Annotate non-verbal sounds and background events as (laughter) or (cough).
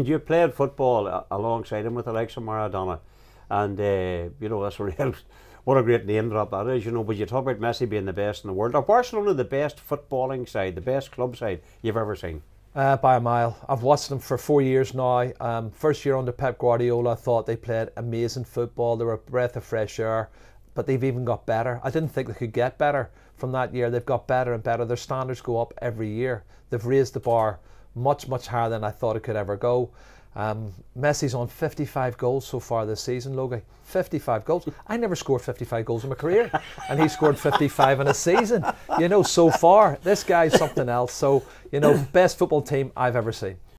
and you played football alongside him with the likes of Maradona, and uh, you know that's a real. (laughs) What a great name drop that is, you know. But you talk about Messi being the best in the world. Are Barcelona the best footballing side, the best club side you've ever seen? Uh, by a mile. I've watched them for four years now. Um, first year under Pep Guardiola, I thought they played amazing football. They were a breath of fresh air, but they've even got better. I didn't think they could get better from that year. They've got better and better. Their standards go up every year. They've raised the bar much, much higher than I thought it could ever go. Um, Messi's on 55 goals so far this season, Logie. 55 goals. I never scored 55 goals in my career, and he scored 55 in a season. You know, so far, this guy's something else. So, you know, best football team I've ever seen.